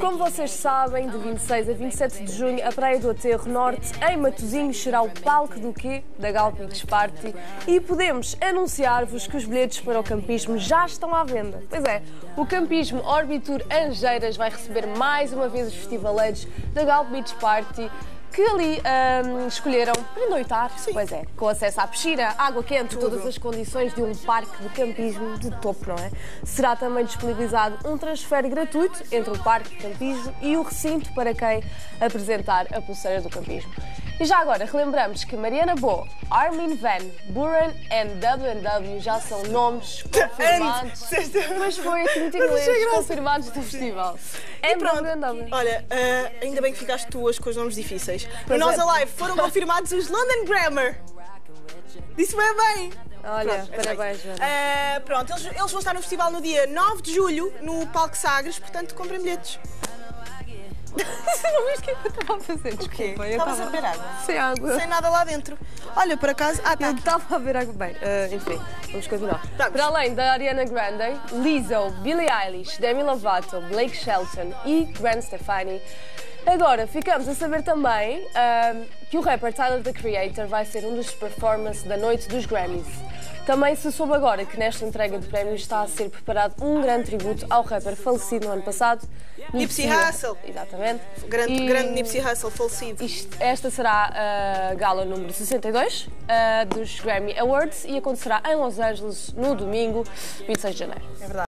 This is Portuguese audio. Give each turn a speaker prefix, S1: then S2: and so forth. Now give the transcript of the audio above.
S1: Como vocês sabem, de 26 a 27 de junho, a Praia do Aterro Norte, em Matosinhos, será o palco do quê? Da Galp Beach Party. E podemos anunciar-vos que os bilhetes para o campismo já estão à venda. Pois é, o campismo Orbitur Angeiras vai receber mais uma vez os festivaleiros da Galp Beach Party que ali hum, escolheram para noitar, pois é, com acesso à piscina, água quente, todas as condições de um parque de campismo de topo, não é? Será também disponibilizado um transfer gratuito entre o parque de campismo e o recinto para quem apresentar a pulseira do campismo. E já agora, relembramos que Mariana Bo, Armin Van Buren e W&W já são nomes confirmados, mas foi aqui muito inglês, confirmados do festival. É
S2: E pronto, olha, ah, ainda bem que ficaste tu hoje com os nomes difíceis.
S1: Pois
S2: no
S1: é.
S2: Nós Alive foram confirmados os London Grammar. Disse bem bem.
S1: Olha,
S2: Pronto, é
S1: parabéns. Joana.
S2: Ah, pronto, eles, eles vão estar no festival no dia 9 de julho, no Palco Sagres, portanto comprem bilhetes.
S1: Não viste o que é que eu estava a fazer?
S2: O quê?
S1: Desculpa, eu
S2: Estavas a beber água?
S1: sem água.
S2: Sem nada lá dentro. Olha, por acaso. Ah, tá
S1: Eu estava a ver água. Bem, eh, enfim, vamos continuar.
S2: Vamos.
S1: Para além da Ariana Grande, Lizzo, Billie Eilish, Demi Lovato, Blake Shelton e Gwen Stefani. Agora, ficamos a saber também ahm, que o rapper Tyler, the Creator, vai ser um dos performers da noite dos Grammys. Também se soube agora que nesta entrega de prémios está a ser preparado um grande tributo ao rapper falecido no ano passado.
S2: Nipsey Hussle.
S1: Exatamente.
S2: Grande,
S1: E-
S2: grande Nipsey Hussle, falecido.
S1: isto- esta será a gala número 62 ah, dos Grammy Awards e acontecerá em Los Angeles no domingo, 26 de janeiro.
S2: É verdade.